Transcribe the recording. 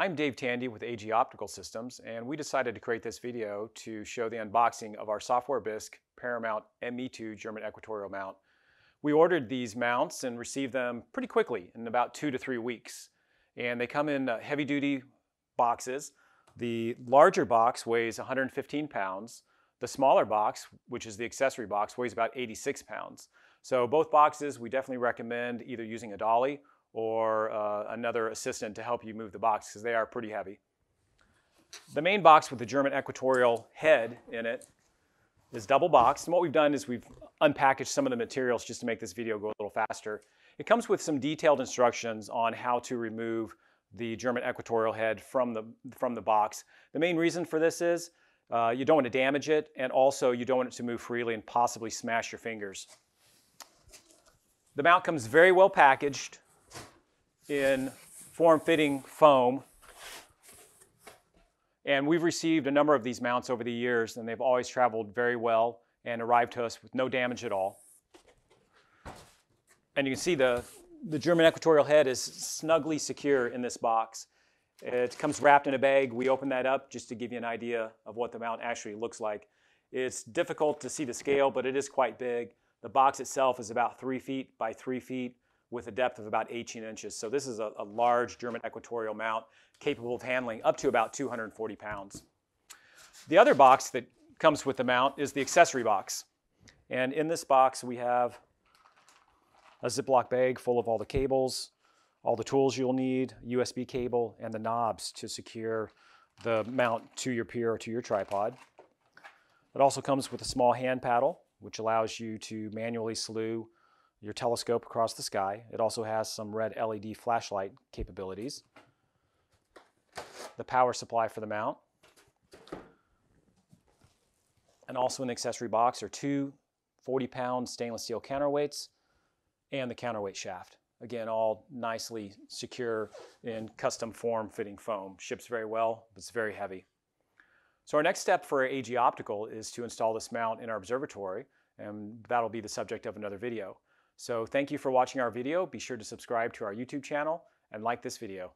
I'm Dave Tandy with AG Optical Systems, and we decided to create this video to show the unboxing of our software bisque Paramount ME2 German equatorial mount. We ordered these mounts and received them pretty quickly in about two to three weeks. And they come in uh, heavy duty boxes. The larger box weighs 115 pounds. The smaller box, which is the accessory box, weighs about 86 pounds. So both boxes, we definitely recommend either using a dolly or uh, another assistant to help you move the box because they are pretty heavy. The main box with the German equatorial head in it is double boxed. And what we've done is we've unpackaged some of the materials just to make this video go a little faster. It comes with some detailed instructions on how to remove the German equatorial head from the, from the box. The main reason for this is uh, you don't want to damage it and also you don't want it to move freely and possibly smash your fingers. The mount comes very well packaged in form-fitting foam. And we've received a number of these mounts over the years, and they've always traveled very well and arrived to us with no damage at all. And you can see the, the German equatorial head is snugly secure in this box. It comes wrapped in a bag. We open that up just to give you an idea of what the mount actually looks like. It's difficult to see the scale, but it is quite big. The box itself is about three feet by three feet with a depth of about 18 inches. So this is a, a large German equatorial mount capable of handling up to about 240 pounds. The other box that comes with the mount is the accessory box. And in this box we have a Ziploc bag full of all the cables, all the tools you'll need, USB cable, and the knobs to secure the mount to your pier or to your tripod. It also comes with a small hand paddle, which allows you to manually slew your telescope across the sky. It also has some red LED flashlight capabilities. The power supply for the mount. And also the accessory box are two 40-pound stainless steel counterweights and the counterweight shaft. Again, all nicely secure in custom form fitting foam. Ships very well, but it's very heavy. So our next step for AG Optical is to install this mount in our observatory, and that'll be the subject of another video. So thank you for watching our video. Be sure to subscribe to our YouTube channel and like this video.